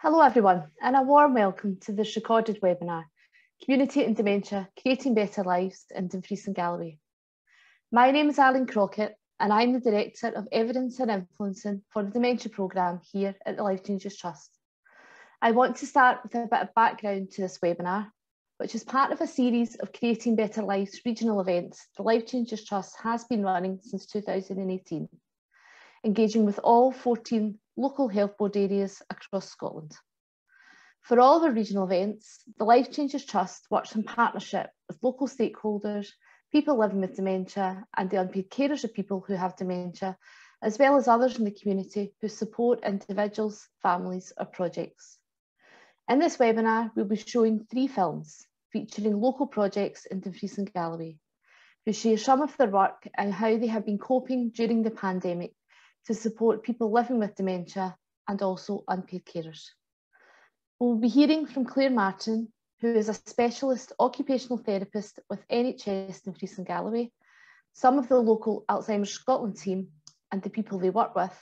Hello everyone and a warm welcome to this recorded webinar, Community and Dementia, Creating Better Lives in Dumfries and Galloway. My name is Alan Crockett and I'm the Director of Evidence and Influencing for the Dementia Programme here at the Life Changes Trust. I want to start with a bit of background to this webinar, which is part of a series of Creating Better Lives regional events the Life Changes Trust has been running since 2018, engaging with all 14 local health board areas across Scotland. For all of our regional events, the Life Changes Trust works in partnership with local stakeholders, people living with dementia and the unpaid carers of people who have dementia, as well as others in the community who support individuals, families or projects. In this webinar, we'll be showing three films featuring local projects in Dumfries and Galloway, who share some of their work and how they have been coping during the pandemic to support people living with dementia and also unpaid carers. We'll be hearing from Claire Martin, who is a specialist occupational therapist with NHS Dumfries and Galloway, some of the local Alzheimer's Scotland team and the people they work with,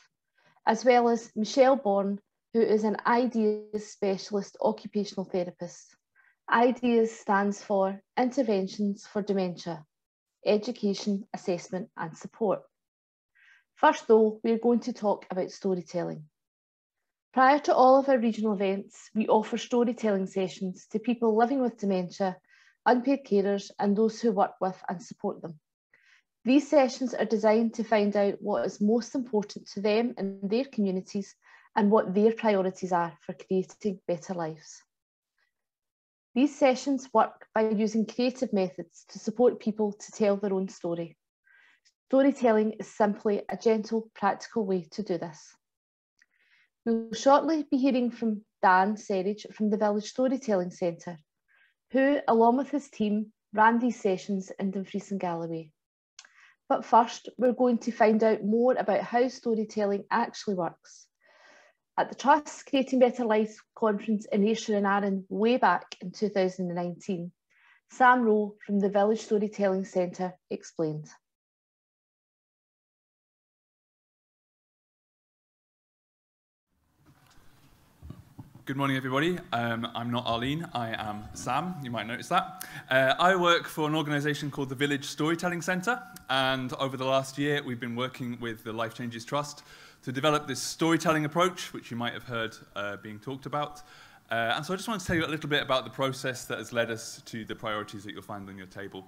as well as Michelle Bourne, who is an IDEAS specialist occupational therapist. IDEAS stands for Interventions for Dementia, Education, Assessment and Support. First though, we're going to talk about storytelling. Prior to all of our regional events, we offer storytelling sessions to people living with dementia, unpaid carers and those who work with and support them. These sessions are designed to find out what is most important to them and their communities and what their priorities are for creating better lives. These sessions work by using creative methods to support people to tell their own story. Storytelling is simply a gentle, practical way to do this. We'll shortly be hearing from Dan Serridge from the Village Storytelling Centre, who, along with his team, ran these sessions in Dumfries and Galloway. But first, we're going to find out more about how storytelling actually works. At the Trust's Creating Better Lives conference in Ayrshire and Arran way back in 2019, Sam Rowe from the Village Storytelling Centre explained. Good morning, everybody. Um, I'm not Arlene, I am Sam. You might notice that. Uh, I work for an organisation called the Village Storytelling Centre, and over the last year, we've been working with the Life Changes Trust to develop this storytelling approach, which you might have heard uh, being talked about. Uh, and so I just want to tell you a little bit about the process that has led us to the priorities that you'll find on your table.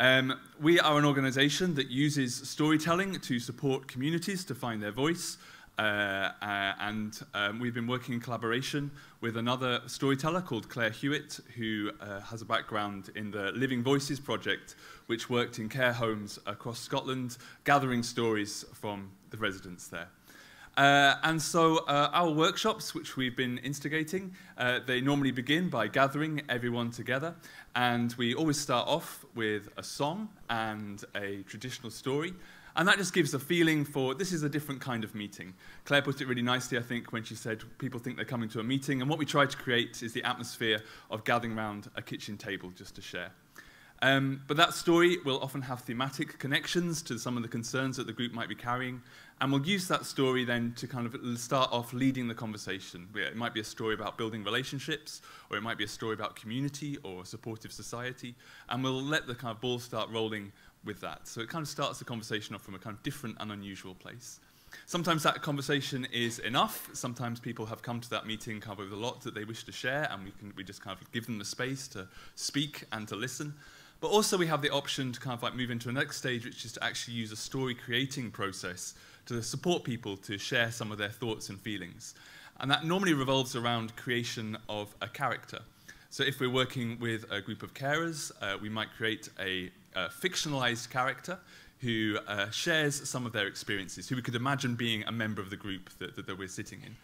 Um, we are an organisation that uses storytelling to support communities to find their voice, uh, uh, and um, we've been working in collaboration with another storyteller called Claire Hewitt, who uh, has a background in the Living Voices project, which worked in care homes across Scotland, gathering stories from the residents there. Uh, and so uh, our workshops, which we've been instigating, they normally begin by gathering everyone together. And we always start off with a song and a traditional story. And that just gives a feeling for this is a different kind of meeting. Claire put it really nicely, I think, when she said people think they're coming to a meeting. And what we try to create is the atmosphere of gathering around a kitchen table just to share. Um, but that story will often have thematic connections to some of the concerns that the group might be carrying. And we'll use that story then to kind of start off leading the conversation. It might be a story about building relationships, or it might be a story about community or a supportive society. And we'll let the kind of ball start rolling with that. So it kind of starts the conversation off from a kind of different and unusual place. Sometimes that conversation is enough. Sometimes people have come to that meeting kind of with a lot that they wish to share, and we can we just kind of give them the space to speak and to listen. But also we have the option to kind of like move into a next stage, which is to actually use a story creating process to support people to share some of their thoughts and feelings. And that normally revolves around creation of a character. So if we're working with a group of carers, uh, we might create a a fictionalized character who uh, shares some of their experiences, who we could imagine being a member of the group that, that, that we're sitting in.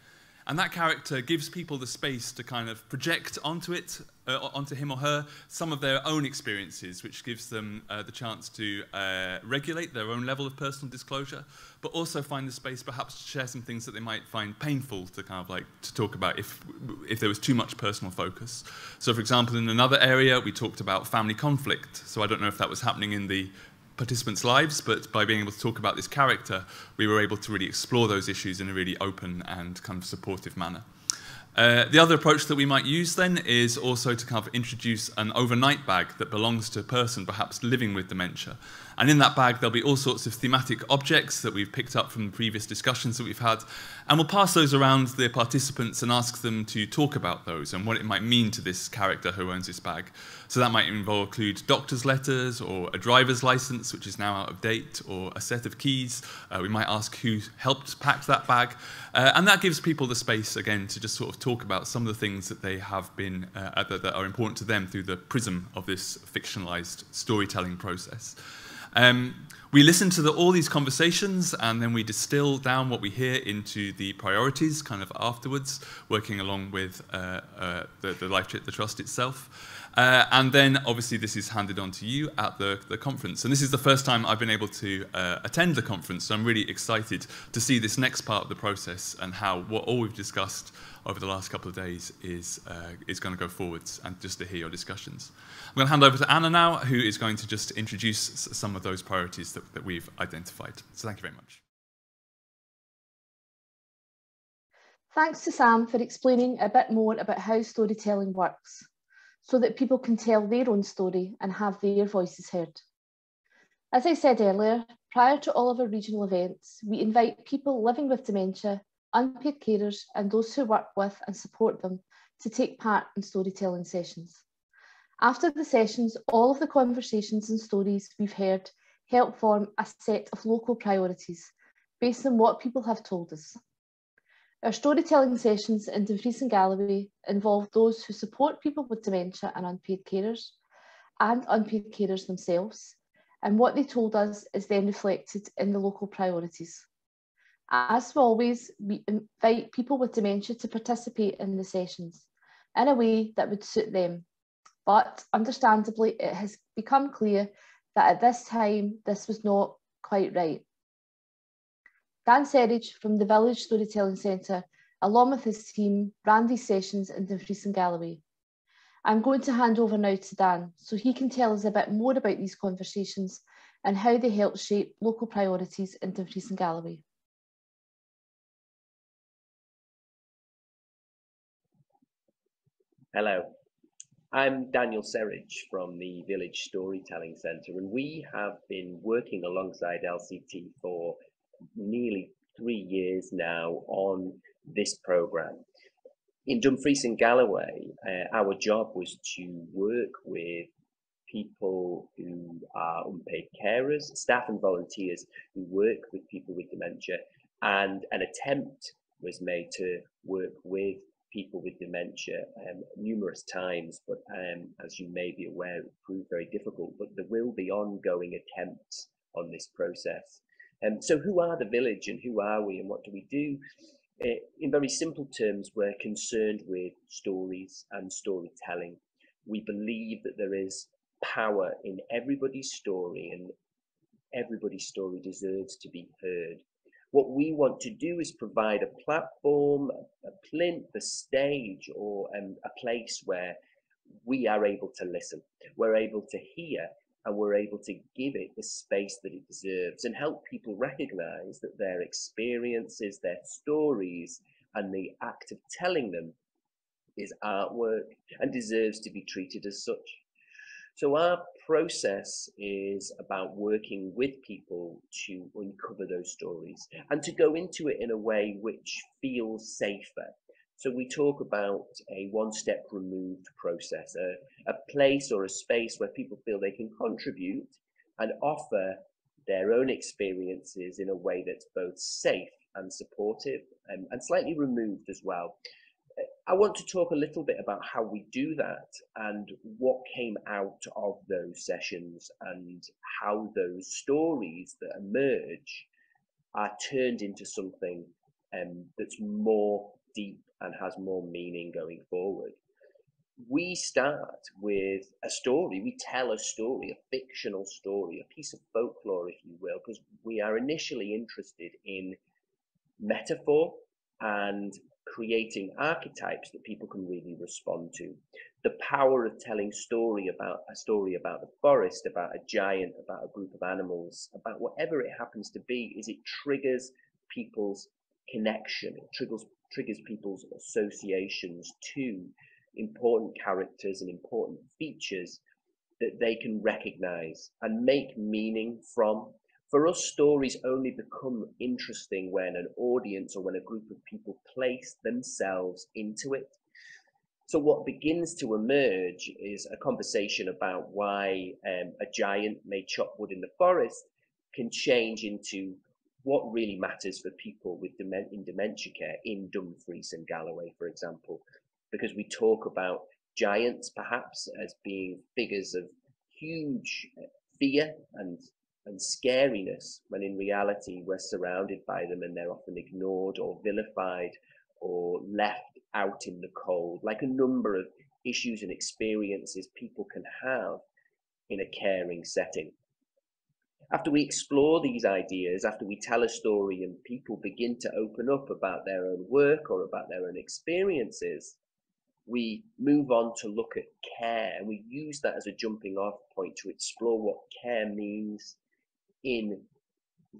And that character gives people the space to kind of project onto it, uh, onto him or her, some of their own experiences, which gives them uh, the chance to uh, regulate their own level of personal disclosure, but also find the space perhaps to share some things that they might find painful to kind of like to talk about if, if there was too much personal focus. So for example, in another area, we talked about family conflict. So I don't know if that was happening in the participants' lives, but by being able to talk about this character, we were able to really explore those issues in a really open and kind of supportive manner. Uh, the other approach that we might use then is also to kind of introduce an overnight bag that belongs to a person perhaps living with dementia. And in that bag, there'll be all sorts of thematic objects that we've picked up from previous discussions that we've had. And we'll pass those around the participants and ask them to talk about those and what it might mean to this character who owns this bag. So that might involve, include doctor's letters or a driver's license, which is now out of date, or a set of keys. Uh, we might ask who helped pack that bag. Uh, and that gives people the space, again, to just sort of talk about some of the things that they have been, uh, that, that are important to them through the prism of this fictionalized storytelling process. Um, we listen to the, all these conversations and then we distill down what we hear into the priorities kind of afterwards, working along with uh, uh, the, the Life the Trust itself. Uh, and then obviously this is handed on to you at the, the conference. And this is the first time I've been able to uh, attend the conference, so I'm really excited to see this next part of the process and how what all we've discussed over the last couple of days is, uh, is going to go forwards and just to hear your discussions. I'm going to hand over to Anna now, who is going to just introduce some of those priorities that, that we've identified. So thank you very much. Thanks to Sam for explaining a bit more about how storytelling works, so that people can tell their own story and have their voices heard. As I said earlier, prior to all of our regional events, we invite people living with dementia unpaid carers and those who work with and support them to take part in storytelling sessions. After the sessions, all of the conversations and stories we've heard help form a set of local priorities based on what people have told us. Our storytelling sessions in Dumfries and Galloway involve those who support people with dementia and unpaid carers and unpaid carers themselves, and what they told us is then reflected in the local priorities. As always, we invite people with dementia to participate in the sessions in a way that would suit them. But understandably, it has become clear that at this time, this was not quite right. Dan Serridge from the Village Storytelling Centre, along with his team, ran these sessions in Dumfries and Galloway. I'm going to hand over now to Dan so he can tell us a bit more about these conversations and how they help shape local priorities in Dumfries and Galloway. Hello, I'm Daniel Serridge from the Village Storytelling Centre, and we have been working alongside LCT for nearly three years now on this programme. In Dumfries and Galloway, uh, our job was to work with people who are unpaid carers, staff and volunteers who work with people with dementia, and an attempt was made to work with people with dementia um, numerous times, but um, as you may be aware, it proved very difficult. But there will be ongoing attempts on this process. Um, so, who are the village and who are we and what do we do? Uh, in very simple terms, we're concerned with stories and storytelling. We believe that there is power in everybody's story and everybody's story deserves to be heard. What we want to do is provide a platform, a plinth, a stage, or um, a place where we are able to listen, we're able to hear, and we're able to give it the space that it deserves and help people recognize that their experiences, their stories, and the act of telling them is artwork and deserves to be treated as such. So our process is about working with people to uncover those stories and to go into it in a way which feels safer. So we talk about a one step removed process, a, a place or a space where people feel they can contribute and offer their own experiences in a way that's both safe and supportive and, and slightly removed as well. I want to talk a little bit about how we do that and what came out of those sessions and how those stories that emerge are turned into something um, that's more deep and has more meaning going forward. We start with a story, we tell a story, a fictional story, a piece of folklore, if you will, because we are initially interested in metaphor and creating archetypes that people can really respond to. The power of telling story about a story about the forest, about a giant, about a group of animals, about whatever it happens to be, is it triggers people's connection. It triggers triggers people's associations to important characters and important features that they can recognize and make meaning from. For us, stories only become interesting when an audience or when a group of people place themselves into it. So, what begins to emerge is a conversation about why um, a giant may chop wood in the forest can change into what really matters for people with in dementia care in Dumfries and Galloway, for example, because we talk about giants perhaps as being figures of huge uh, fear and and scariness when in reality we're surrounded by them and they're often ignored or vilified or left out in the cold like a number of issues and experiences people can have in a caring setting after we explore these ideas after we tell a story and people begin to open up about their own work or about their own experiences we move on to look at care and we use that as a jumping off point to explore what care means in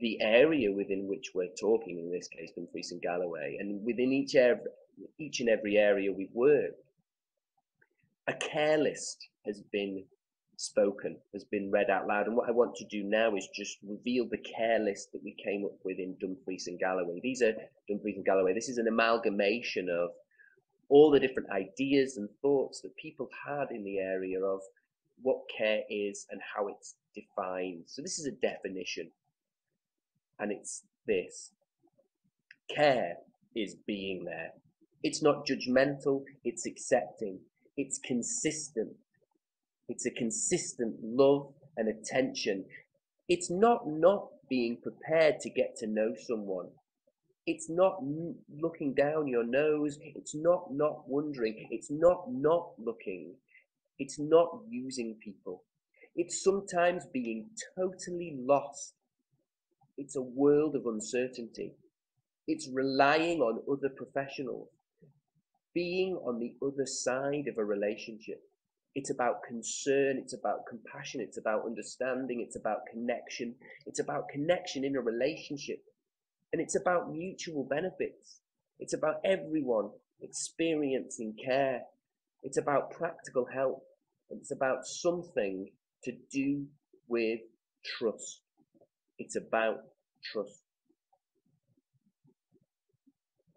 the area within which we're talking, in this case, Dumfries and Galloway, and within each, each and every area we've worked, a care list has been spoken, has been read out loud. And what I want to do now is just reveal the care list that we came up with in Dumfries and Galloway. These are Dumfries and Galloway. This is an amalgamation of all the different ideas and thoughts that people had in the area of what care is and how it's defined. So this is a definition, and it's this. Care is being there. It's not judgmental, it's accepting, it's consistent. It's a consistent love and attention. It's not not being prepared to get to know someone. It's not looking down your nose. It's not not wondering. It's not not looking. It's not using people. It's sometimes being totally lost. It's a world of uncertainty. It's relying on other professionals, being on the other side of a relationship. It's about concern, it's about compassion, it's about understanding, it's about connection. It's about connection in a relationship and it's about mutual benefits. It's about everyone experiencing care. It's about practical help. It's about something to do with trust. It's about trust.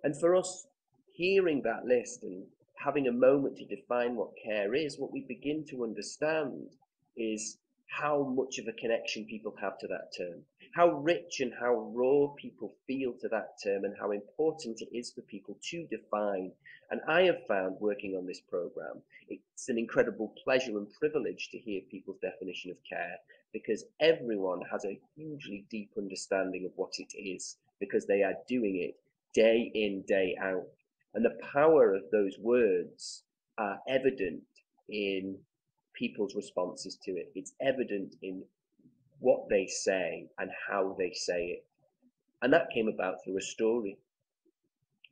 And for us, hearing that list and having a moment to define what care is, what we begin to understand is how much of a connection people have to that term, how rich and how raw people feel to that term, and how important it is for people to define. And I have found working on this program, it's an incredible pleasure and privilege to hear people's definition of care because everyone has a hugely deep understanding of what it is because they are doing it day in, day out. And the power of those words are evident in people's responses to it. It's evident in what they say and how they say it. And that came about through a story.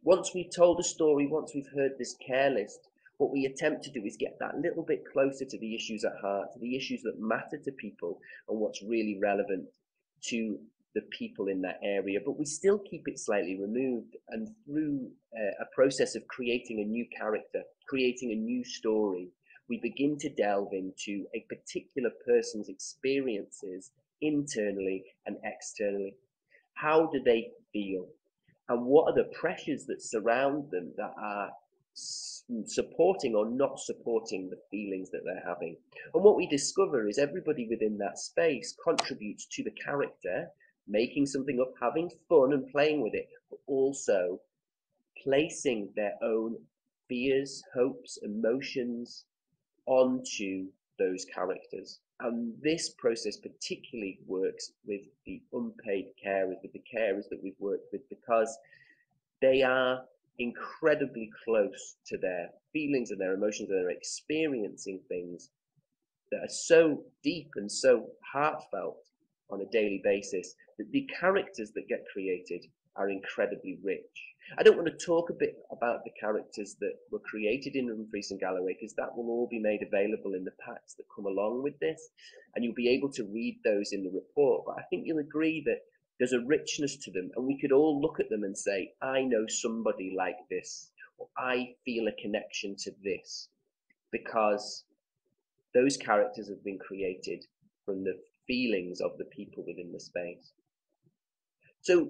Once we've told a story, once we've heard this care list, what we attempt to do is get that little bit closer to the issues at heart, to the issues that matter to people and what's really relevant to the people in that area. But we still keep it slightly removed. And through uh, a process of creating a new character, creating a new story, we begin to delve into a particular person's experiences internally and externally. How do they feel? And what are the pressures that surround them that are supporting or not supporting the feelings that they're having? And what we discover is everybody within that space contributes to the character, making something up, having fun and playing with it, but also placing their own fears, hopes, emotions, onto those characters. And this process particularly works with the unpaid carers, with the carers that we've worked with, because they are incredibly close to their feelings and their emotions, and they're experiencing things that are so deep and so heartfelt on a daily basis that the characters that get created are incredibly rich. I don't want to talk a bit about the characters that were created in Dumfries and Galloway because that will all be made available in the packs that come along with this, and you'll be able to read those in the report. But I think you'll agree that There's a richness to them, and we could all look at them and say, I know somebody like this, or I feel a connection to this, because those characters have been created from the feelings of the people within the space. So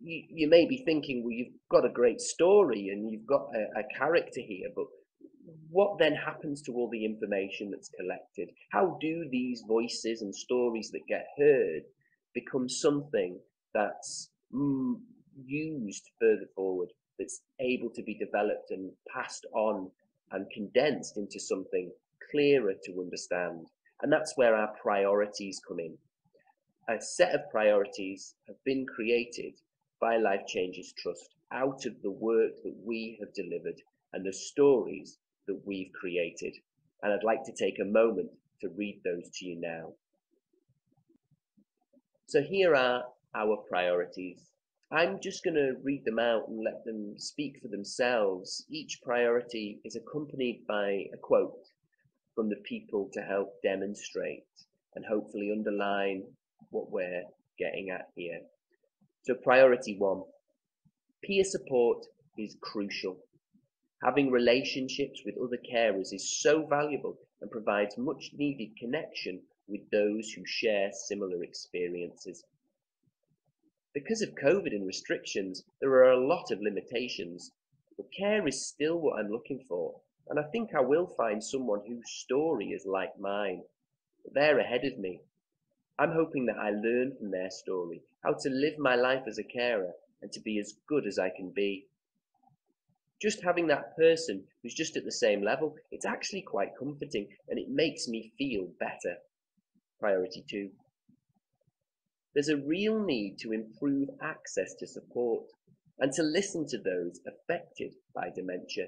you, you may be thinking, well, you've got a great story and you've got a, a character here, but what then happens to all the information that's collected? How do these voices and stories that get heard become something that's mm, used further forward, that's able to be developed and passed on and condensed into something clearer to understand? And that's where our priorities come in. A set of priorities have been created by Life Changes Trust out of the work that we have delivered and the stories that we've created. And I'd like to take a moment to read those to you now. So here are our priorities. I'm just going to read them out and let them speak for themselves. Each priority is accompanied by a quote from the people to help demonstrate and hopefully underline what we're getting at here. So priority one, peer support is crucial. Having relationships with other carers is so valuable and provides much needed connection with those who share similar experiences. Because of COVID and restrictions, there are a lot of limitations, but care is still what I'm looking for, and I think I will find someone whose story is like mine. They're ahead of me. I'm hoping that I learn from their story how to live my life as a carer and to be as good as I can be. Just having that person who's just at the same level, it's actually quite comforting and it makes me feel better. Priority two. There's a real need to improve access to support and to listen to those affected by dementia,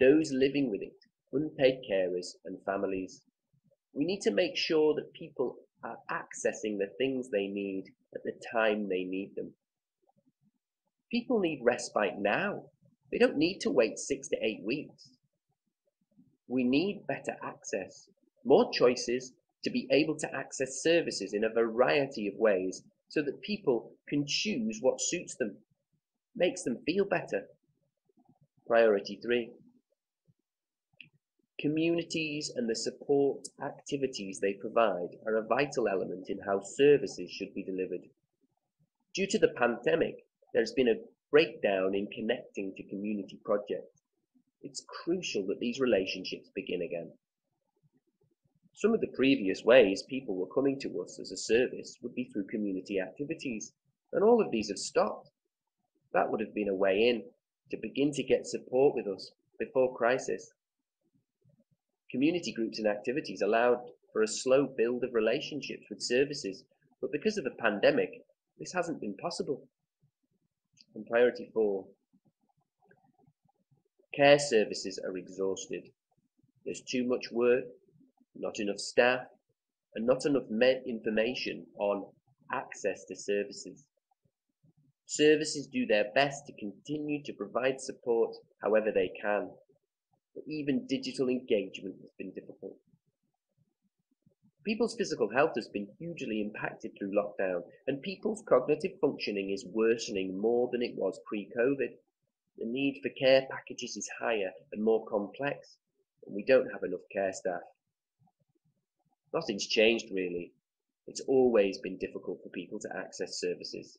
those living with it, unpaid carers and families. We need to make sure that people are accessing the things they need at the time they need them. People need respite now. They don't need to wait six to eight weeks. We need better access, more choices to be able to access services in a variety of ways so that people can choose what suits them, makes them feel better. Priority three. Communities and the support activities they provide are a vital element in how services should be delivered. Due to the pandemic, there's been a breakdown in connecting to community projects. It's crucial that these relationships begin again. Some of the previous ways people were coming to us as a service would be through community activities, and all of these have stopped. That would have been a way in to begin to get support with us before crisis. Community groups and activities allowed for a slow build of relationships with services, but because of the pandemic, this hasn't been possible. And priority four, care services are exhausted. There's too much work, not enough staff, and not enough information on access to services. Services do their best to continue to provide support however they can, even digital engagement has been difficult. People's physical health has been hugely impacted through lockdown, and people's cognitive functioning is worsening more than it was pre-COVID. The need for care packages is higher and more complex, and we don't have enough care staff. Nothing's changed really. It's always been difficult for people to access services.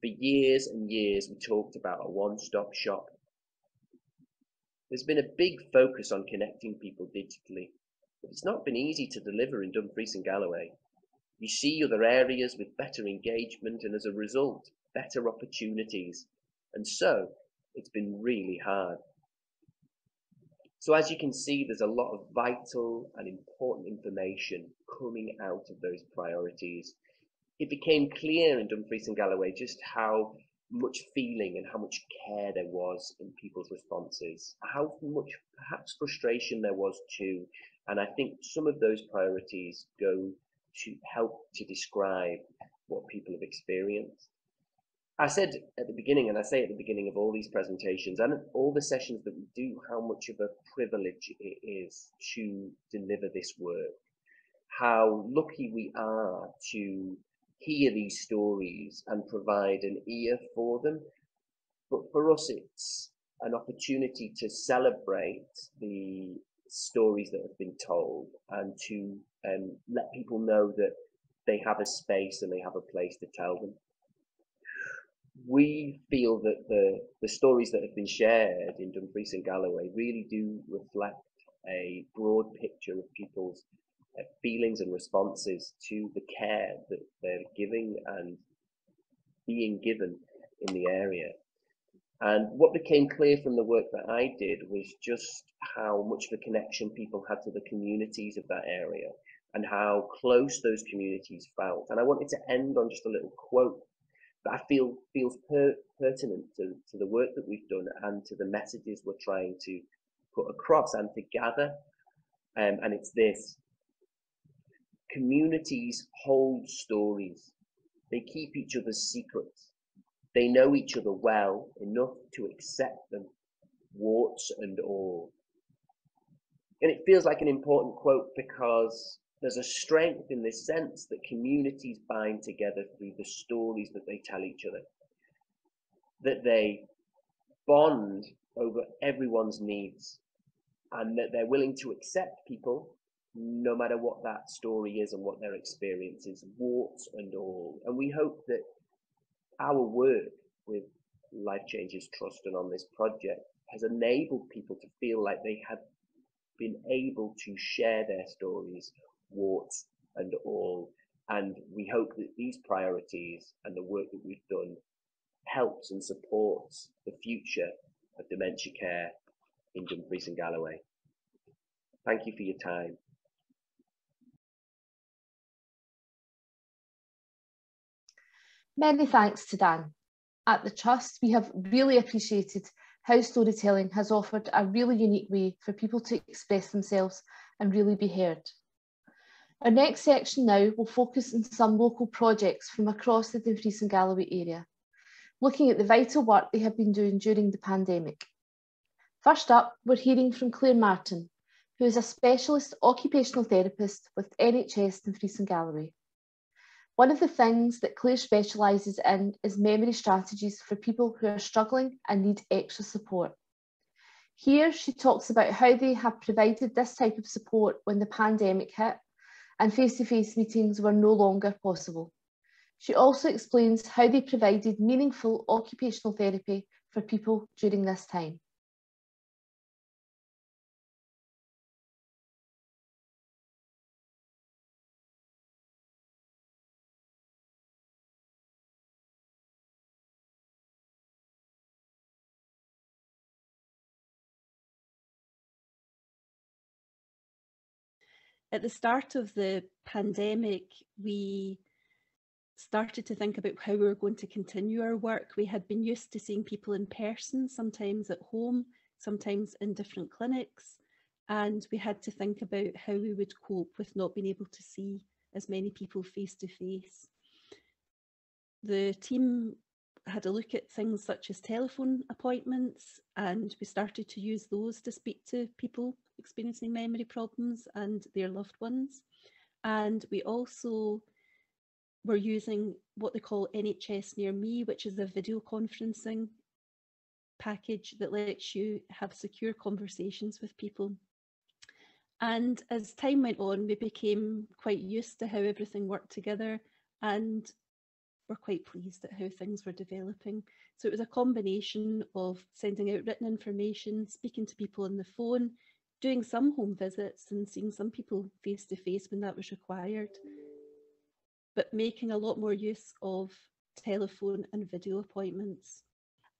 For years and years, we talked about a one-stop shop there's been a big focus on connecting people digitally, but it's not been easy to deliver in Dumfries and Galloway. You see other areas with better engagement and as a result, better opportunities. And so it's been really hard. So as you can see, there's a lot of vital and important information coming out of those priorities. It became clear in Dumfries and Galloway just how much feeling and how much care there was in people's responses, how much perhaps frustration there was too. And I think some of those priorities go to help to describe what people have experienced. I said at the beginning, and I say at the beginning of all these presentations and all the sessions that we do, how much of a privilege it is to deliver this work, how lucky we are to hear these stories and provide an ear for them. But for us, it's an opportunity to celebrate the stories that have been told and to um, let people know that they have a space and they have a place to tell them. We feel that the, the stories that have been shared in Dumfries and Galloway really do reflect a broad picture of people's feelings and responses to the care that they're giving and being given in the area. And what became clear from the work that I did was just how much of a connection people had to the communities of that area and how close those communities felt. And I wanted to end on just a little quote that I feel feels per, pertinent to, to the work that we've done and to the messages we're trying to put across and to gather. Um, and it's this communities hold stories, they keep each other's secrets. They know each other well enough to accept them, warts and all. And it feels like an important quote because there's a strength in this sense that communities bind together through the stories that they tell each other, that they bond over everyone's needs, and that they're willing to accept people no matter what that story is and what their experience is, warts and all. And we hope that our work with Life Changes Trust and on this project has enabled people to feel like they have been able to share their stories, warts and all. And we hope that these priorities and the work that we've done helps and supports the future of dementia care in Dumfries and Galloway. Thank you for your time. Many thanks to Dan. At the Trust, we have really appreciated how storytelling has offered a really unique way for people to express themselves and really be heard. Our next section now will focus on some local projects from across the Dumfries and Galloway area, looking at the vital work they have been doing during the pandemic. First up, we're hearing from Claire Martin, who is a specialist occupational therapist with NHS Dumfries and Galloway. One of the things that Claire specialises in is memory strategies for people who are struggling and need extra support. Here, she talks about how they have provided this type of support when the pandemic hit and face-to-face -face meetings were no longer possible. She also explains how they provided meaningful occupational therapy for people during this time. At the start of the pandemic, we started to think about how we were going to continue our work. We had been used to seeing people in person, sometimes at home, sometimes in different clinics, and we had to think about how we would cope with not being able to see as many people face to face. The team had a look at things such as telephone appointments and we started to use those to speak to people experiencing memory problems and their loved ones. And we also were using what they call NHS Near Me, which is a video conferencing package that lets you have secure conversations with people. And as time went on, we became quite used to how everything worked together and were quite pleased at how things were developing. So it was a combination of sending out written information, speaking to people on the phone, doing some home visits and seeing some people face to face when that was required, but making a lot more use of telephone and video appointments.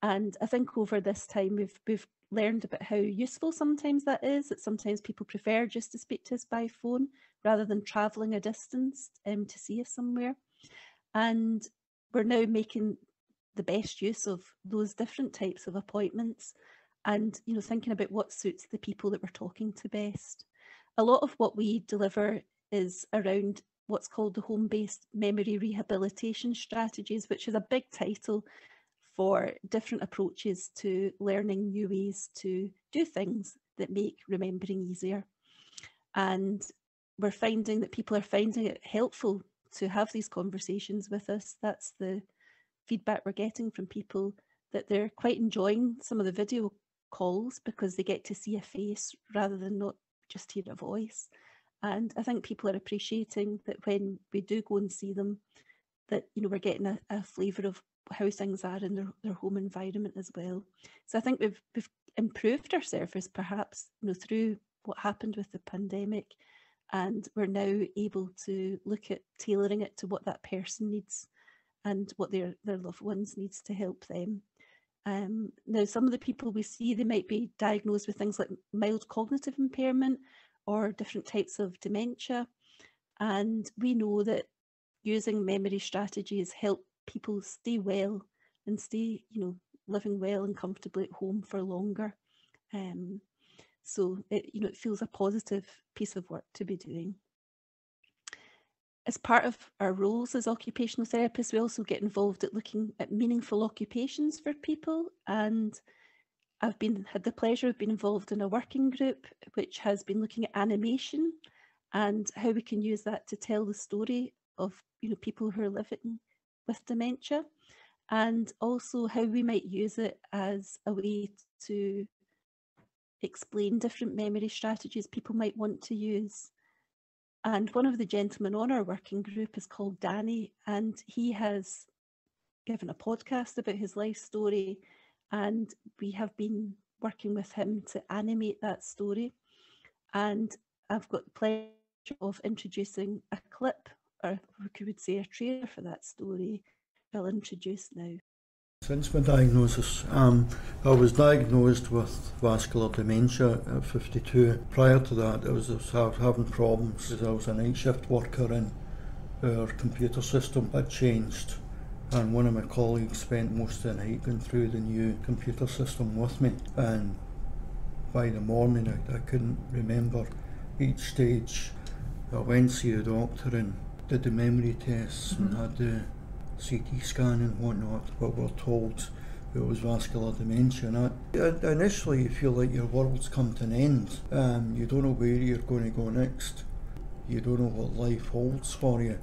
And I think over this time we've we've learned about how useful sometimes that is. That sometimes people prefer just to speak to us by phone rather than travelling a distance um, to see us somewhere. And we're now making the best use of those different types of appointments and you know thinking about what suits the people that we're talking to best a lot of what we deliver is around what's called the home-based memory rehabilitation strategies which is a big title for different approaches to learning new ways to do things that make remembering easier and we're finding that people are finding it helpful to have these conversations with us. That's the feedback we're getting from people that they're quite enjoying some of the video calls because they get to see a face rather than not just hear a voice. And I think people are appreciating that when we do go and see them, that you know we're getting a, a flavour of how things are in their, their home environment as well. So I think we've we've improved our service perhaps you know through what happened with the pandemic and we're now able to look at tailoring it to what that person needs and what their their loved ones needs to help them. Um, now, some of the people we see, they might be diagnosed with things like mild cognitive impairment or different types of dementia. And we know that using memory strategies help people stay well and stay, you know, living well and comfortably at home for longer. Um, so it, you know, it feels a positive piece of work to be doing. As part of our roles as occupational therapists, we also get involved at looking at meaningful occupations for people. And I've been had the pleasure of being involved in a working group which has been looking at animation and how we can use that to tell the story of you know people who are living with dementia and also how we might use it as a way to explain different memory strategies people might want to use. And one of the gentlemen on our working group is called Danny, and he has given a podcast about his life story. And we have been working with him to animate that story. And I've got the pleasure of introducing a clip, or we could say a trailer for that story, I'll introduce now. Since my diagnosis, um, I was diagnosed with vascular dementia at 52. Prior to that, I was, having problems because I was a night shift worker and our computer system had changed. And one of my colleagues spent most of the night going through the new computer system with me. And by the morning, I, I couldn't remember each stage. I went to see a doctor and did the memory tests mm-hmm. and had the CT scan and whatnot, but we're told it was vascular dementia. And initially, you feel like your world's come to an end. Um, you don't know where you're going to go next. You don't know what life holds for you.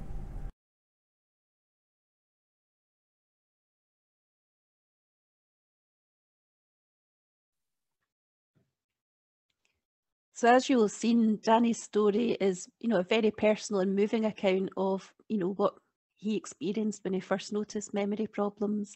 So as you will have seen, Danny's story is, you know, a very personal and moving account of, you know, what he experienced when he first noticed memory problems.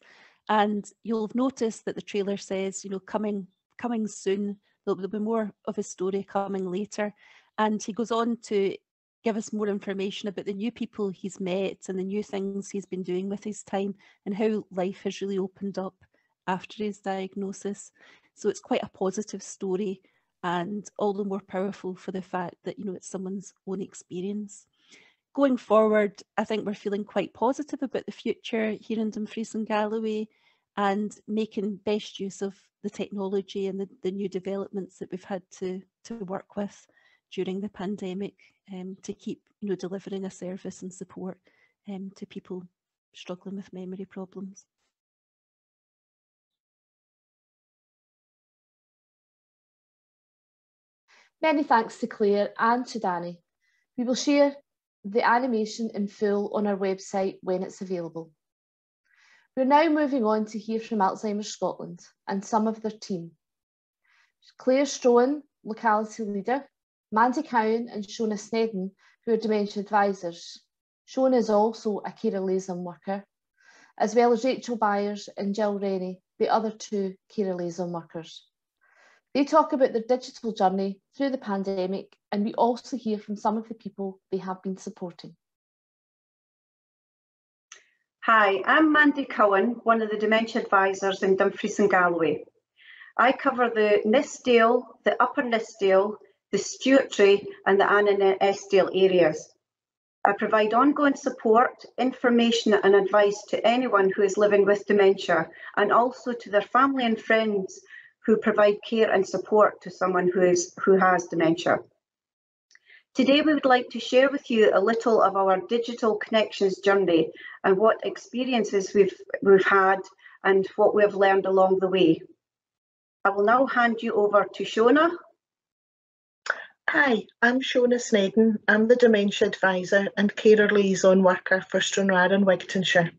And you'll have noticed that the trailer says, you know, coming coming soon. There'll, there'll be more of his story coming later. And he goes on to give us more information about the new people he's met and the new things he's been doing with his time and how life has really opened up after his diagnosis. So it's quite a positive story and all the more powerful for the fact that, you know, it's someone's own experience going forward, I think we're feeling quite positive about the future here in Dumfries and Galloway and making best use of the technology and the, the new developments that we've had to, to work with during the pandemic um, to keep you know, delivering a service and support um, to people struggling with memory problems. Many thanks to Claire and to Danny. We will share the animation in full on our website when it's available. We're now moving on to hear from Alzheimer's Scotland and some of their team. Claire Strohan, locality leader, Mandy Cowan and Shona Snedden, who are dementia advisors. Shona is also a care liaison worker, as well as Rachel Byers and Jill Rennie, the other two care liaison workers. They talk about their digital journey through the pandemic, and we also hear from some of the people they have been supporting. Hi, I'm Mandy Cowan, one of the dementia advisors in Dumfries and Galloway. I cover the Nithsdale, the Upper Nithsdale, the Stewartry and the Annan Eskdale areas. I provide ongoing support, information and advice to anyone who is living with dementia and also to their family and friends who provide care and support to someone who, is, who has dementia. Today we would like to share with you a little of our digital connections journey and what experiences we've, we've had and what we have learned along the way. I will now hand you over to Shona. Hi, I'm Shona Snedden. I'm the Dementia Advisor and Carer Liaison Worker for Stranraer and Wigtownshire.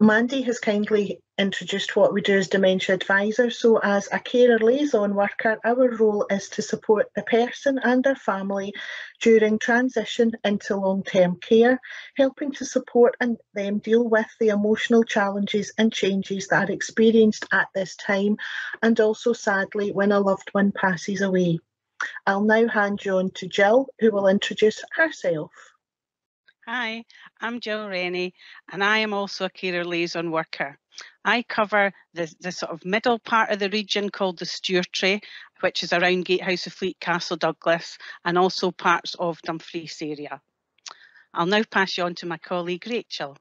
Mandy has kindly introduced what we do as dementia advisors. So as a carer liaison worker, our role is to support the person and their family during transition into long-term care, helping to support and them deal with the emotional challenges and changes that are experienced at this time, and also sadly when a loved one passes away. I'll now hand you on to Jill, who will introduce herself. Hi, I'm Jill Rennie, and I am also a carer liaison worker. I cover the, the sort of middle part of the region called the Stewartry, which is around Gatehouse of Fleet, Castle Douglas, and also parts of Dumfries area. I'll now pass you on to my colleague Rachel.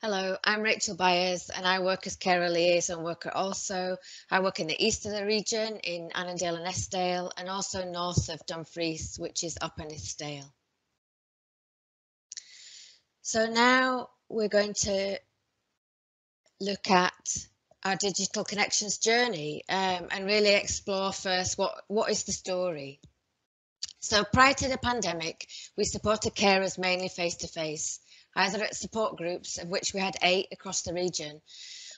Hello, I'm Rachel Byers and I work as carer liaison worker also. I work in the east of the region in Annandale and Eskdale and also north of Dumfries, which is Upper Nithsdale. So now we're going to look at our digital connections journey um, and really explore first what, what is the story. So prior to the pandemic, we supported carers mainly face to face, either at support groups, of which we had eight across the region,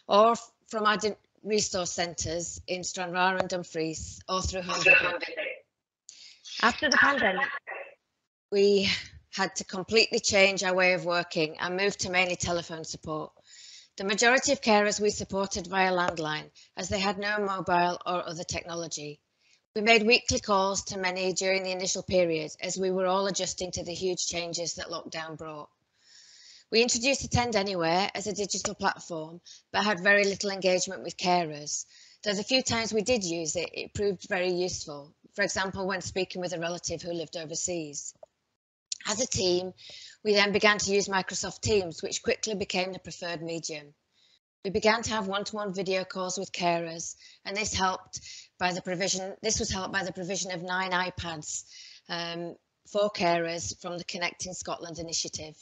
or from our resource centres in Stranraer and Dumfries, or through home After the pandemic, we had to completely change our way of working and move to mainly telephone support. The majority of carers we supported via landline as they had no mobile or other technology. We made weekly calls to many during the initial period as we were all adjusting to the huge changes that lockdown brought. We introduced Attend Anywhere as a digital platform, but had very little engagement with carers. Though the few times we did use it, it proved very useful. For example, when speaking with a relative who lived overseas. As a team, we then began to use Microsoft Teams, which quickly became the preferred medium. We began to have one-to-one -one video calls with carers, and this helped by the provision. This was helped by the provision of nine iPads um, for carers from the Connecting Scotland initiative.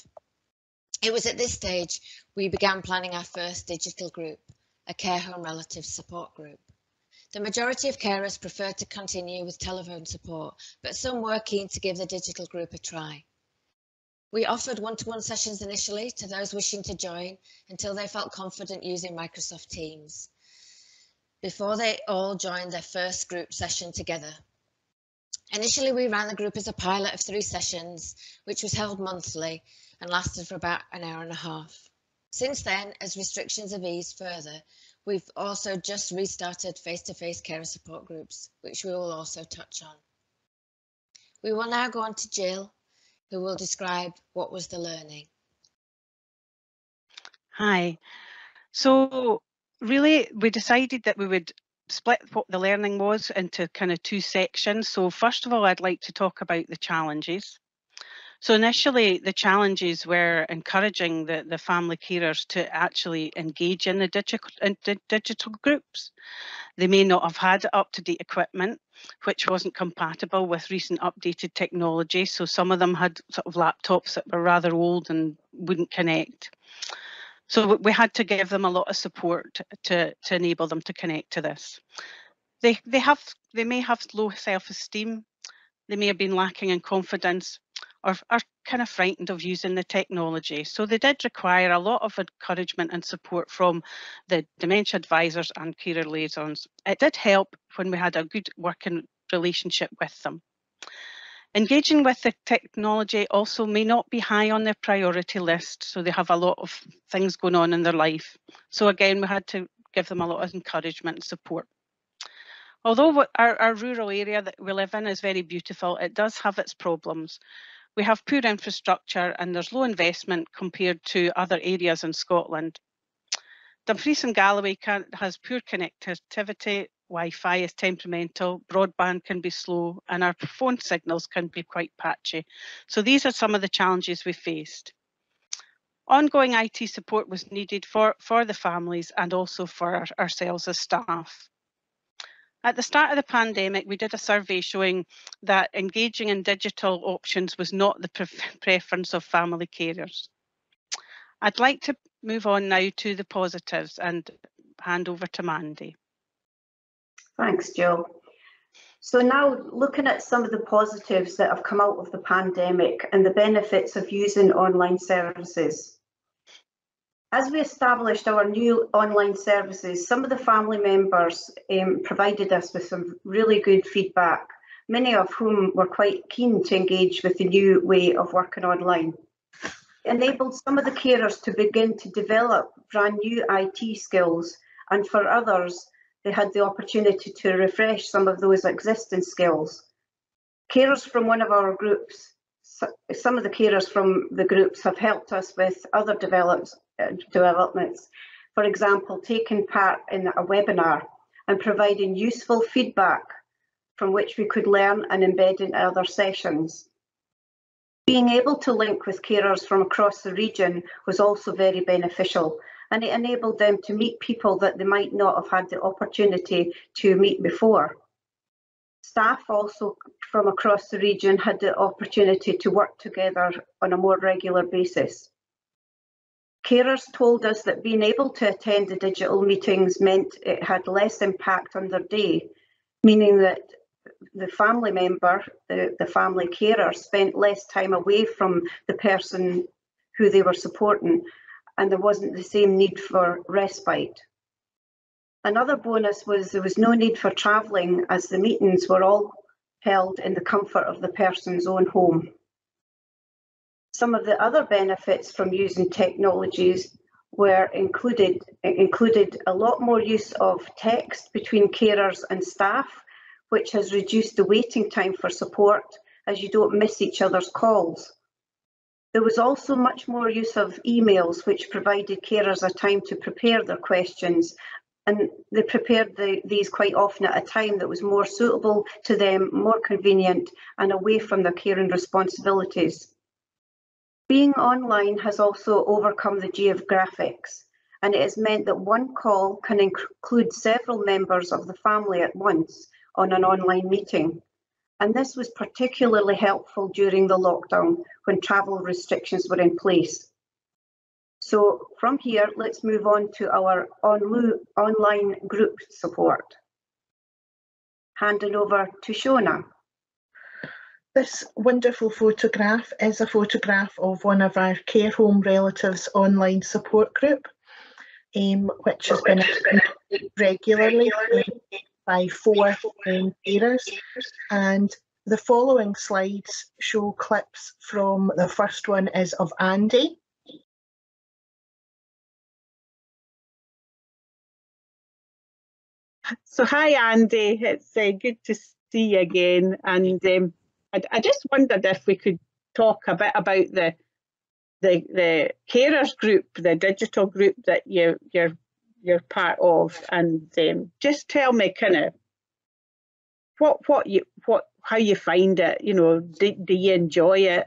It was at this stage we began planning our first digital group, a care home relative support group. The majority of carers preferred to continue with telephone support, but some were keen to give the digital group a try. We offered one-to-one -one sessions initially to those wishing to join until they felt confident using Microsoft Teams before they all joined their first group session together. Initially, we ran the group as a pilot of three sessions, which was held monthly and lasted for about an hour and a half. Since then, as restrictions have eased further, We've also just restarted face-to-face -face care support groups, which we will also touch on. We will now go on to Jill, who will describe what was the learning. Hi. So really, we decided that we would split what the learning was into kind of two sections. So first of all, I'd like to talk about the challenges. So initially, the challenges were encouraging the, the family carers to actually engage in the digital, in digital groups. They may not have had up-to-date equipment, which wasn't compatible with recent updated technology. So some of them had sort of laptops that were rather old and wouldn't connect. So we had to give them a lot of support to, to enable them to connect to this. They, they, have, they may have low self-esteem. They may have been lacking in confidence are, are kind of frightened of using the technology. So they did require a lot of encouragement and support from the dementia advisors and carer liaisons. It did help when we had a good working relationship with them. Engaging with the technology also may not be high on their priority list, so they have a lot of things going on in their life. So again, we had to give them a lot of encouragement and support. Although our, our rural area that we live in is very beautiful, it does have its problems. We have poor infrastructure and there's low investment compared to other areas in Scotland. Dumfries and Galloway can, has poor connectivity, Wi-Fi is temperamental, broadband can be slow, and our phone signals can be quite patchy. So these are some of the challenges we faced. Ongoing IT support was needed for, for the families and also for ourselves as staff. At the start of the pandemic, we did a survey showing that engaging in digital options was not the preference of family carers. I'd like to move on now to the positives and hand over to Mandy. Thanks, Jill. So now looking at some of the positives that have come out of the pandemic and the benefits of using online services. As we established our new online services, some of the family members um, provided us with some really good feedback, many of whom were quite keen to engage with the new way of working online. It enabled some of the carers to begin to develop brand new IT skills, and for others, they had the opportunity to refresh some of those existing skills. Carers from one of our groups, some of the carers from the groups have helped us with other develops, uh, developments. For example, taking part in a webinar and providing useful feedback from which we could learn and embed in other sessions. Being able to link with carers from across the region was also very beneficial and it enabled them to meet people that they might not have had the opportunity to meet before. Staff also from across the region had the opportunity to work together on a more regular basis. Carers told us that being able to attend the digital meetings meant it had less impact on their day, meaning that the family member, the, the family carer, spent less time away from the person who they were supporting, and there wasn't the same need for respite. Another bonus was there was no need for travelling as the meetings were all held in the comfort of the person's own home. Some of the other benefits from using technologies were included included a lot more use of text between carers and staff, which has reduced the waiting time for support as you don't miss each other's calls. There was also much more use of emails, which provided carers a time to prepare their questions and they prepared the, these quite often at a time that was more suitable to them, more convenient and away from their caring responsibilities. Being online has also overcome the geographics and it has meant that one call can include several members of the family at once on an online meeting. And this was particularly helpful during the lockdown when travel restrictions were in place. So from here, let's move on to our on online group support. Handing over to Shona. This wonderful photograph is a photograph of one of our care home relatives online support group, um, which has been regularly by four um, carers. And the following slides show clips from the first one is of Andy. So hi Andy, it's uh, good to see you again and um, I, I just wondered if we could talk a bit about the the the carers group, the digital group that you you're you're part of, and um, just tell me kind of what what you what how you find it. You know, do, do you enjoy it?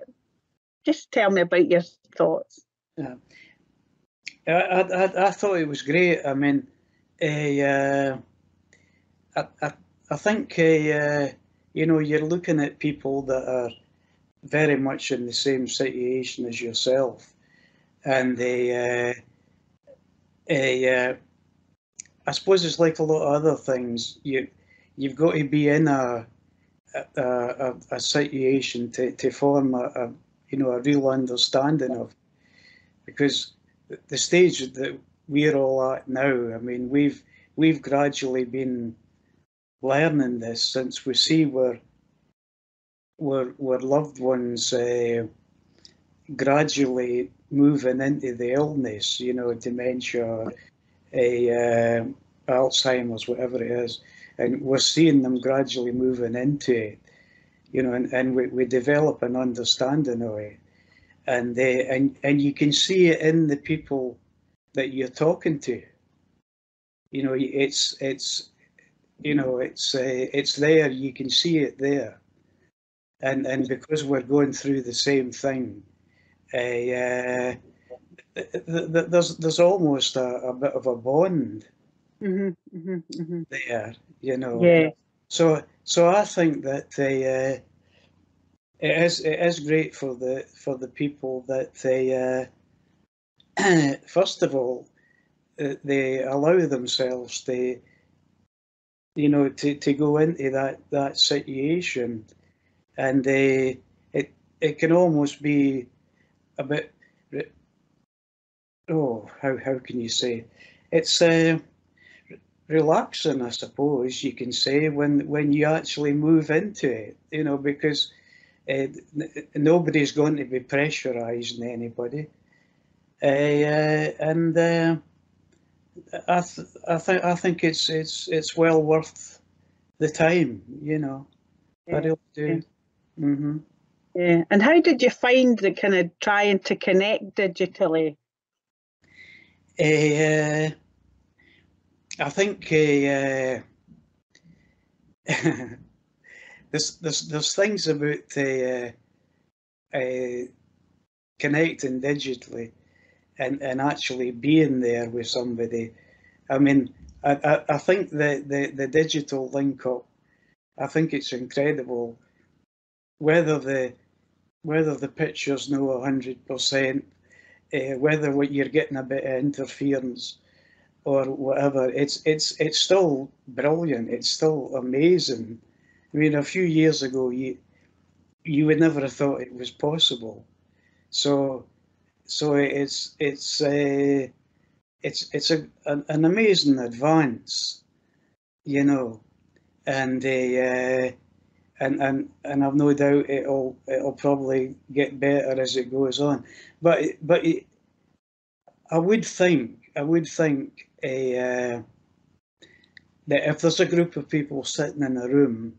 Just tell me about your thoughts. Yeah. I, I, I thought it was great. I mean, uh, I, I, I think uh, you know, you're looking at people that are very much in the same situation as yourself, and they, uh, uh, I suppose it's like a lot of other things. You, you've got to be in a a, a, a situation to, to form a, a, you know a real understanding of, because the stage that we're all at now. I mean, we've we've gradually been learning this since we see where where, where loved ones uh, gradually moving into the illness, you know, dementia, a uh, Alzheimer's, whatever it is, and we're seeing them gradually moving into it, you know, and, and we, we develop an understanding of it, and uh, and and you can see it in the people that you're talking to. You know, it's it's you know, it's uh, it's there. You can see it there, and and because we're going through the same thing, uh, there's there's almost a, a, bit of a bond mm-hmm, mm-hmm, mm-hmm. there, you know. Yeah. So so I think that they. Uh, it is it is great for the for the people that they uh, first of all uh, they allow themselves to you know, to, to go into that, that situation. And uh, it, it can almost be a bit, oh, how, how can you say? It's uh, relaxing, I suppose you can say, when, when you actually move into it, you know, because uh, nobody's going to be pressurising anybody. Uh, and uh, I, th I think I think it's it's it's well worth the time, you know. Yeah. I really do. Yeah. hmm Yeah. And how did you find the kind of trying to connect digitally? Uh, I think uh, there's there's there's things about uh, uh, connecting digitally and and actually being there with somebody. I mean, I I, I think the, the the digital link up. I think it's incredible. Whether the whether the picture's no hundred percent, uh, whether what you're getting a bit of interference or whatever, it's it's it's still brilliant. It's still amazing. I mean, a few years ago, you you would never have thought it was possible. So so it's it's a it's it's a an, an amazing advance, you know, and a uh, and and and I've no doubt it'll it'll probably get better as it goes on, but but it, I would think I would think a uh, that if there's a group of people sitting in a room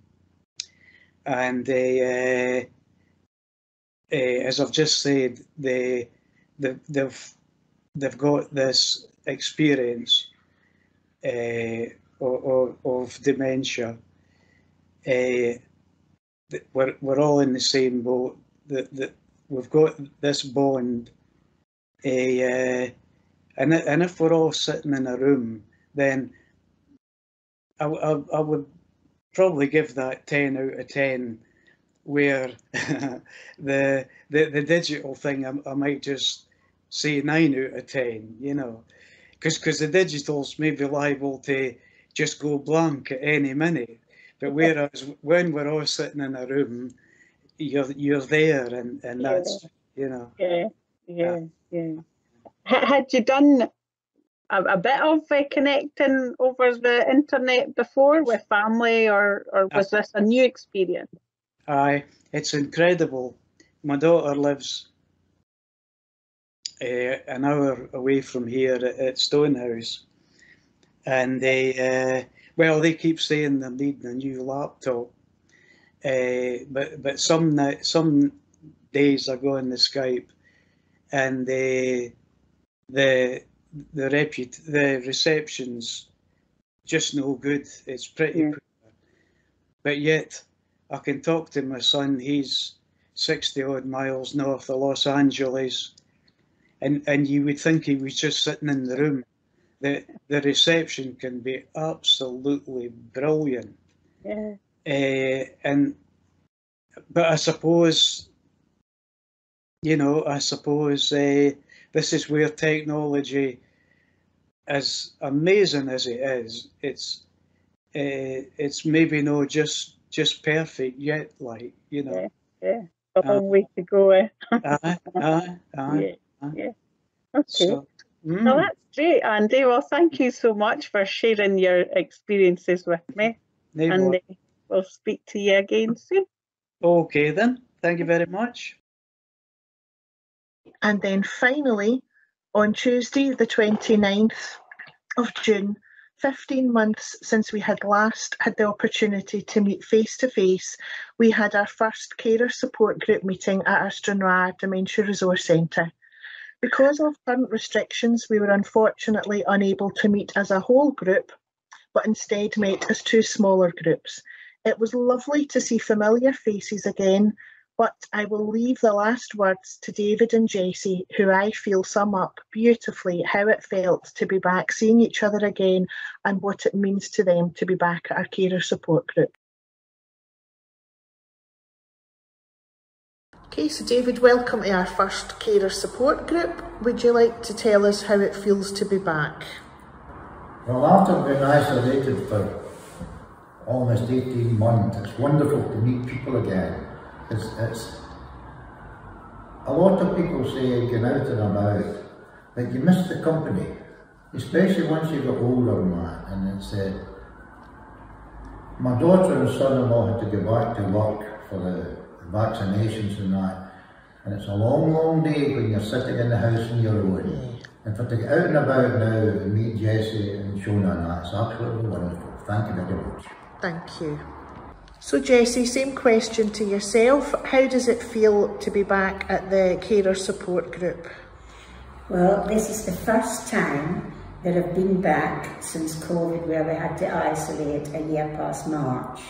and they, uh, uh, as I've just said, they, they they've they've got this experience uh, of, of dementia. Uh, we're we're all in the same boat. That that we've got this bond. Uh, and and if we're all sitting in a room, then I, I, I would probably give that 10 out of 10 where the, the the digital thing I, I might just say 9 out of 10 you know because because the digital's maybe liable to just go blank at any minute but whereas when we're all sitting in a room you're you're there and and that's you know Yeah, yeah, yeah. Ha- Had you done a, a bit of uh, connecting over the internet before with family, or or was this a new experience? Aye, it's incredible. My daughter lives uh, an hour away from here at, at Stonehouse, and they, uh, well, they keep saying they're needing a new laptop, uh, but but some some days I go on the Skype, and they, the the reput the reception's just no good. It's pretty Yeah. poor, but yet I can talk to my son. He's 60 odd miles north of Los Angeles. And, and you would think he was just sitting in the room. The, the reception can be absolutely brilliant. Yeah, Uh, and but I suppose, you know, I suppose uh, this is where technology, as amazing as it is, it's uh, it's maybe not just just perfect yet. Like you know, yeah, Yeah. a Uh, long way to go. Eh? aye, aye, aye. yeah. Yeah. Okay. So, Well, mm, that's great, Andy. Well, thank you so much for sharing your experiences with me, no and uh, we'll speak to you again soon. okay then. Thank you very much. And then finally, on Tuesday, the 29th of June, 15 months since we had last had the opportunity to meet face to face, we had our first carer support group meeting at our Stranraer Dementia Resource Centre. Because of current restrictions, we were unfortunately unable to meet as a whole group, but instead met as two smaller groups. It was lovely to see familiar faces again, but I will leave the last words to David and Jessie, who I feel sum up beautifully how it felt to be back seeing each other again and what it means to them to be back at our carer support group. Okay, so David, welcome to our first carer support group. Would you like to tell us how it feels to be back? Well, after being isolated for almost 18 months. It's wonderful to meet people again. It's, it's a lot of people say going out and about, but you miss the company, especially once you get older and that. And it's uh, my daughter and son-in-law had to go back to work for the vaccinations and that. And it's a long, long day when you're sitting in the house on your own. And for to get out and about now and meet Jessie and Shona and that, it's absolutely wonderful. Thank you very much. Thank you. So Jessie, same question to yourself. How does it feel to be back at the carer support group? Well, this is the first time that I've been back since COVID where we had to isolate a year past March.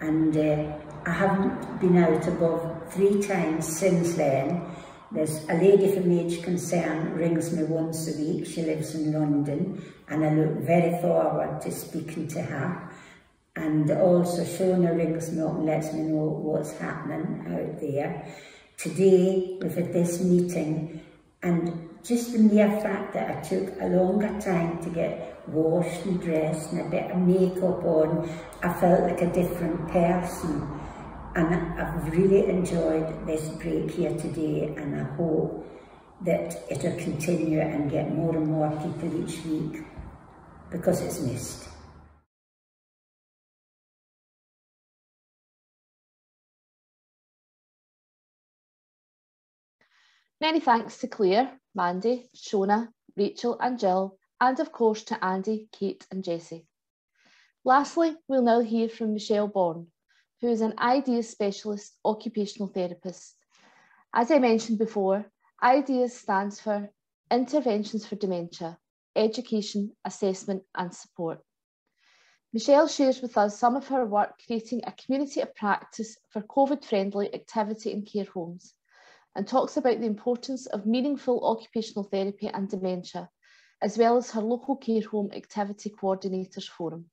And uh, I haven't been out above three times since then. There's a lady from Age Concern rings me once a week. She lives in London and I look very forward to speaking to her. And also Shona rings me up and lets me know what's happening out there. Today we've had this meeting and just the mere fact that I took a longer time to get washed and dressed and a bit of makeup on, I felt like a different person. And I've really enjoyed this break here today and I hope that it'll continue and get more and more people each week because it's missed. Many thanks to Claire, Mandy, Shona, Rachel and Jill, and of course to Andy, Kate and Jessie. Lastly, we'll now hear from Michelle Bourne, who is an IDEAS specialist occupational therapist. As I mentioned before, IDEAS stands for Interventions for Dementia, Education, Assessment and Support. Michelle shares with us some of her work creating a community of practice for COVID-friendly activity in care homes and talks about the importance of meaningful occupational therapy and dementia, as well as her local care home activity coordinators forum.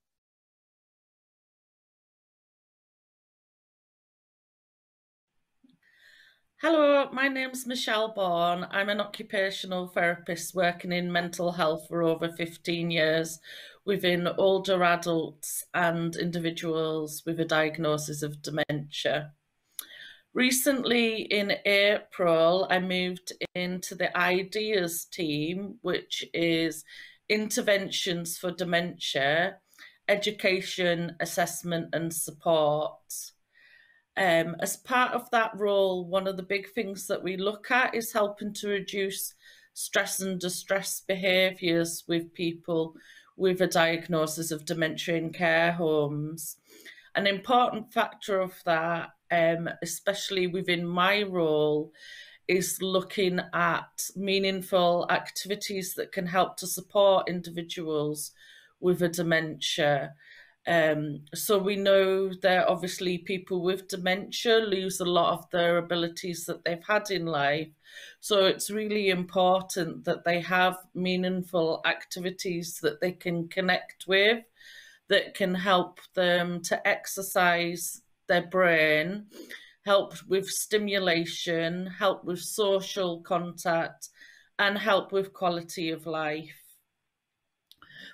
Hello, my name's Michelle Bourne. I'm an occupational therapist working in mental health for over 15 years within older adults and individuals with a diagnosis of dementia. Recently in April, I moved into the IDEAS team, which is interventions for dementia, education, assessment and support. Um, as part of that role, one of the big things that we look at is helping to reduce stress and distress behaviours with people with a diagnosis of dementia in care homes. An important factor of that um, especially within my role, is looking at meaningful activities that can help to support individuals with a dementia. Um, so we know that obviously people with dementia lose a lot of their abilities that they've had in life. So it's really important that they have meaningful activities that they can connect with, that can help them to exercise their brain, help with stimulation, help with social contact, and help with quality of life.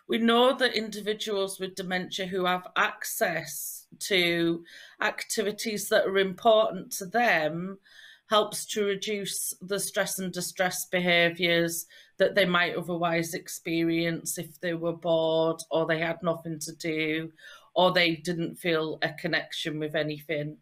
We know that individuals with dementia who have access to activities that are important to them helps to reduce the stress and distress behaviours that they might otherwise experience if they were bored or they had nothing to do or they didn't feel a connection with anything.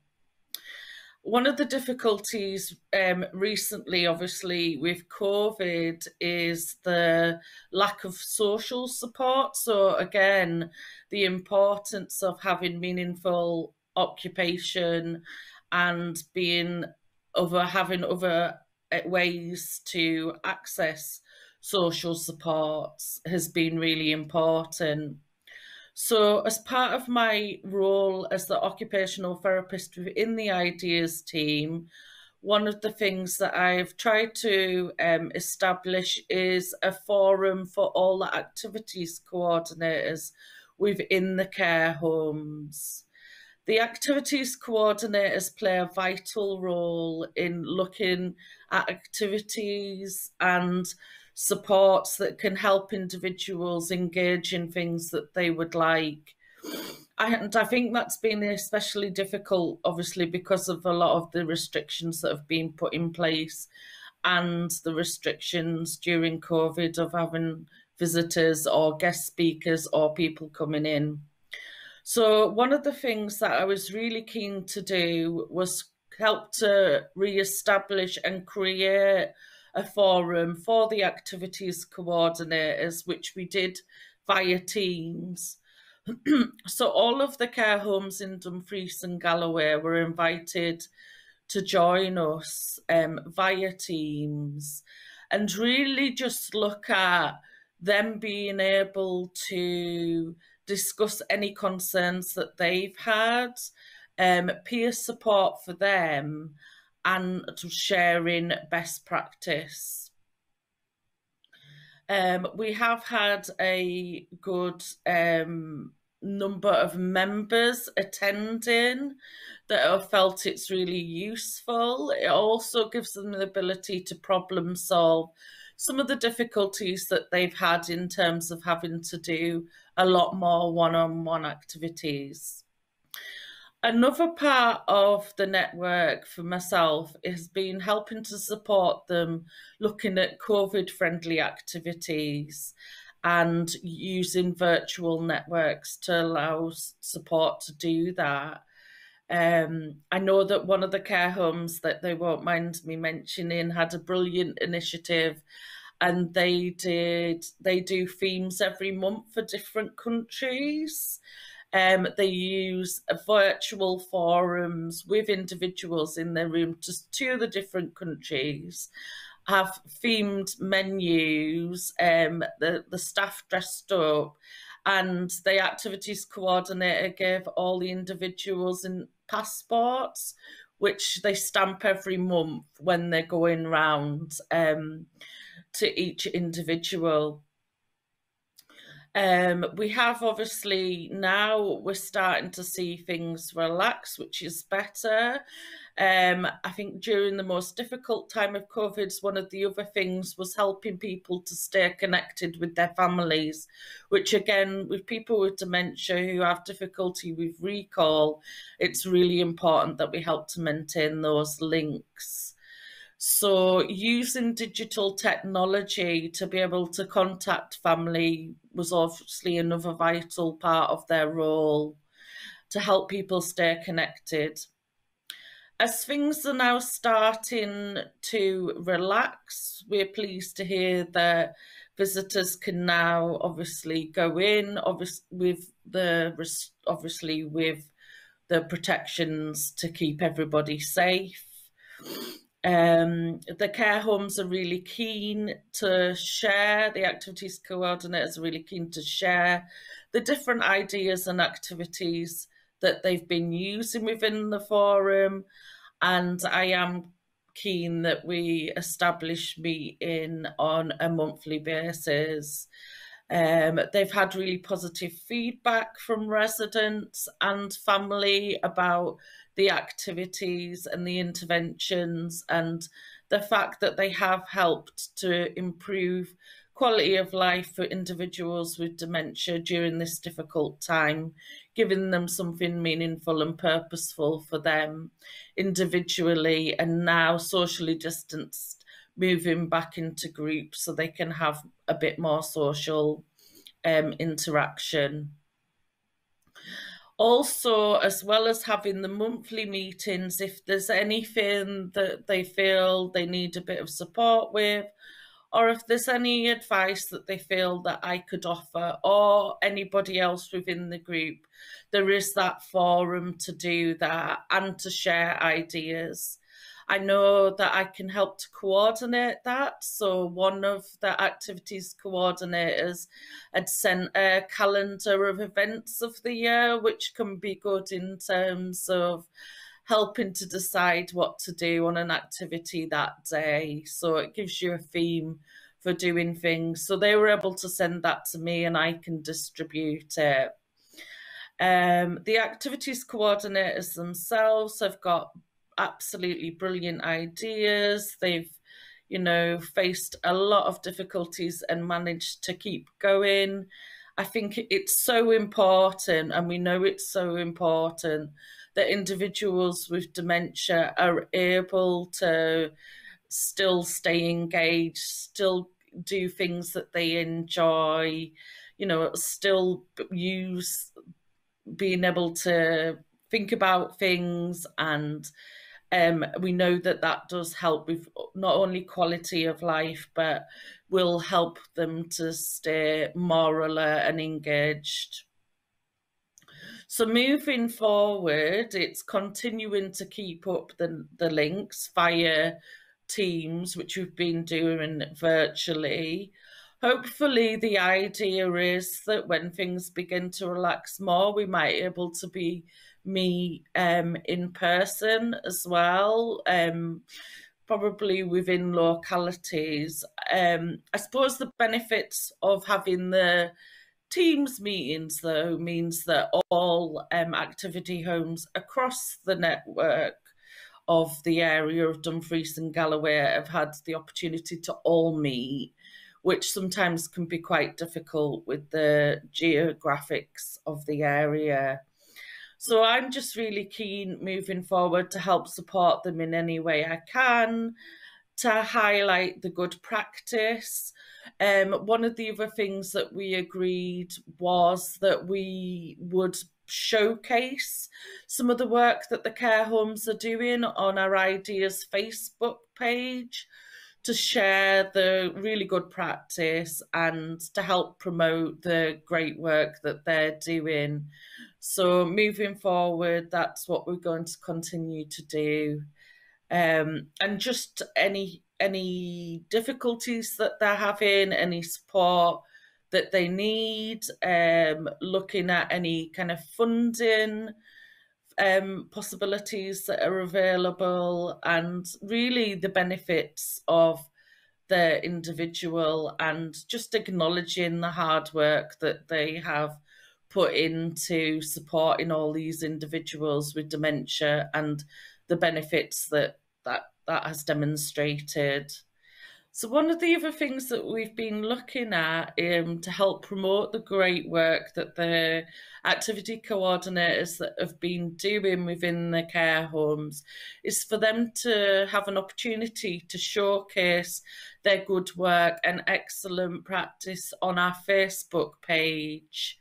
One of the difficulties um, recently, obviously, with COVID is the lack of social support. So, again, the importance of having meaningful occupation and being over having other uh, ways to access social supports has been really important. So, as part of my role as the occupational therapist within the IDEAS team, one of the things that I've tried to um, establish is a forum for all the activities coordinators within the care homes. The activities coordinators play a vital role in looking at activities and supports that can help individuals engage in things that they would like. and I think that's been especially difficult, obviously, because of a lot of the restrictions that have been put in place and the restrictions during COVID of having visitors or guest speakers or people coming in. So one of the things that I was really keen to do was help to re-establish and create a forum for the activities coordinators, which we did via Teams. so all of the care homes in Dumfries and Galloway were invited to join us um, via Teams and really just look at them being able to discuss any concerns that they've had, um, peer support for them, and sharing best practice. Um, we have had a good um, number of members attending that have felt it's really useful. It also gives them the ability to problem solve some of the difficulties that they've had in terms of having to do a lot more one-on-one -on -one activities. Another part of the network for myself has been helping to support them looking at COVID friendly activities and using virtual networks to allow support to do that. Um, I know that one of the care homes that they won't mind me mentioning had a brilliant initiative and they did they do themes every month for different countries um, they use virtual forums with individuals in their room to two the different countries, have themed menus, um, the, the staff dressed up, and the activities coordinator gave all the individuals in passports, which they stamp every month when they're going round um, to each individual. Um, we have obviously now we're starting to see things relax, which is better. Um, I think during the most difficult time of COVID, one of the other things was helping people to stay connected with their families, which again, with people with dementia who have difficulty with recall, it's really important that we help to maintain those links. So using digital technology to be able to contact family was obviously another vital part of their role to help people stay connected. As things are now starting to relax, we're pleased to hear that visitors can now obviously go in obviously with the obviously with the protections to keep everybody safe um, the care homes are really keen to share, the activities coordinators are really keen to share the different ideas and activities that they've been using within the forum. And I am keen that we establish meeting on a monthly basis. Um, they've had really positive feedback from residents and family about the activities and the interventions and the fact that they have helped to improve quality of life for individuals with dementia during this difficult time, giving them something meaningful and purposeful for them individually and now socially distanced, moving back into groups so they can have a bit more social um, interaction. Also, as well as having the monthly meetings, if there's anything that they feel they need a bit of support with, or if there's any advice that they feel that I could offer or anybody else within the group, there is that forum to do that and to share ideas. I know that I can help to coordinate that. So one of the activities coordinators had sent a calendar of events of the year, which can be good in terms of helping to decide what to do on an activity that day. So it gives you a theme for doing things. So they were able to send that to me and I can distribute it. Um, the activities coordinators themselves have got absolutely brilliant ideas. They've, you know, faced a lot of difficulties and managed to keep going. I think it's so important, and we know it's so important that individuals with dementia are able to still stay engaged, still do things that they enjoy, you know, still use being able to think about things and um, we know that that does help with not only quality of life but will help them to stay more alert and engaged. So moving forward it's continuing to keep up the, the links via teams which we've been doing virtually. Hopefully the idea is that when things begin to relax more we might be able to be me um, in person as well um, probably within localities um, i suppose the benefits of having the teams meetings though means that all um, activity homes across the network of the area of Dumfries and Galloway have had the opportunity to all meet, which sometimes can be quite difficult with the geographics of the area. So I'm just really keen moving forward to help support them in any way I can, to highlight the good practice. Um, one of the other things that we agreed was that we would showcase some of the work that the care homes are doing on our Ideas Facebook page to share the really good practice and to help promote the great work that they're doing. So moving forward, that's what we're going to continue to do. Um, and just any any difficulties that they're having, any support, that they need, um, looking at any kind of funding um, possibilities that are available, and really the benefits of the individual, and just acknowledging the hard work that they have put into supporting all these individuals with dementia and the benefits that that that has demonstrated. So one of the other things that we've been looking at um, to help promote the great work that the activity coordinators that have been doing within the care homes is for them to have an opportunity to showcase their good work and excellent practice on our Facebook page.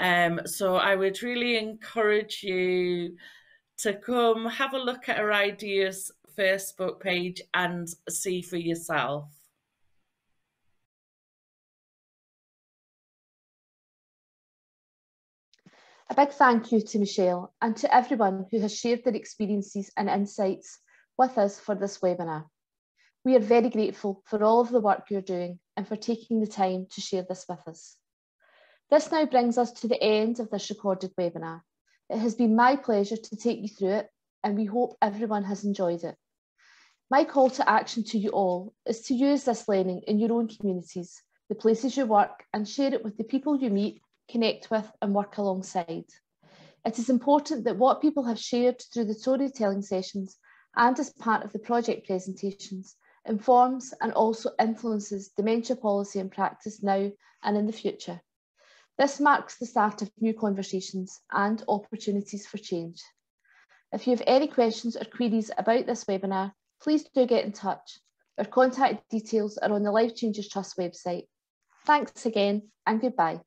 Um, so I would really encourage you to come have a look at our ideas Facebook page and see for yourself. A big thank you to Michelle and to everyone who has shared their experiences and insights with us for this webinar. We are very grateful for all of the work you're doing and for taking the time to share this with us. This now brings us to the end of this recorded webinar. It has been my pleasure to take you through it and we hope everyone has enjoyed it. My call to action to you all is to use this learning in your own communities, the places you work, and share it with the people you meet, connect with, and work alongside. It is important that what people have shared through the storytelling sessions and as part of the project presentations informs and also influences dementia policy and practice now and in the future. This marks the start of new conversations and opportunities for change. If you have any questions or queries about this webinar, please do get in touch. Our contact details are on the Life Changes Trust website. Thanks again and goodbye.